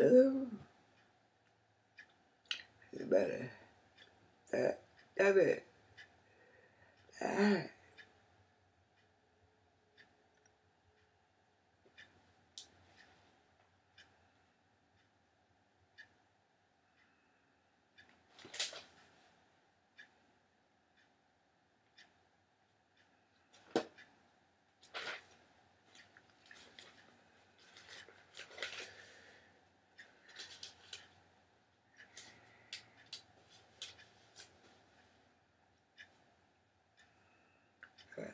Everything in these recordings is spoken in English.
Um, better. Uh, damn it. Ah.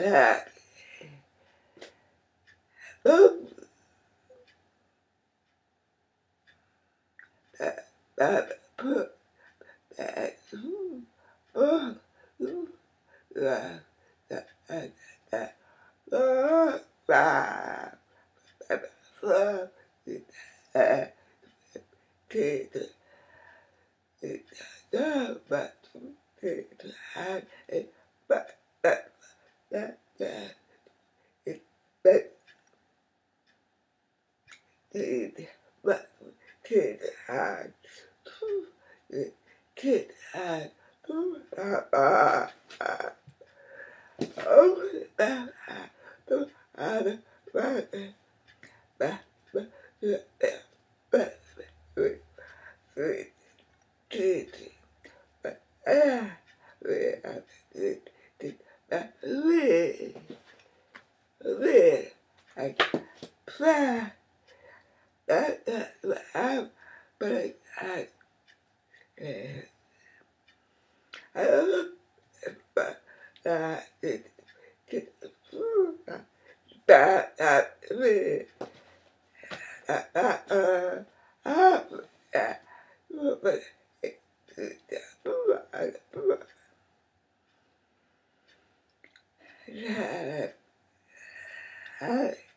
ah that that it that did but did I did I do I oh that I do I but but but but but did but ah like, blah, that, that, that, but I, I, eh, I don't know but I, it, it, that, that, it, that, that, uh, uh, but, yeah. I,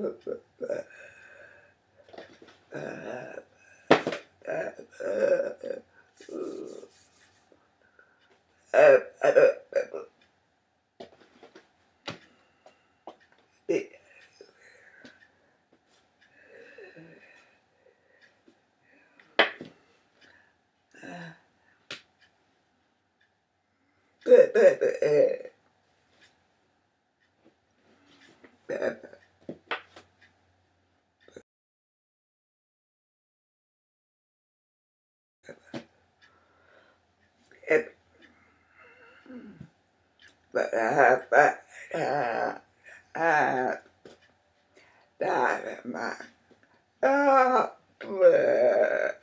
Good, good, good. it, but I have, but uh, uh, that uh, my uh, bleh.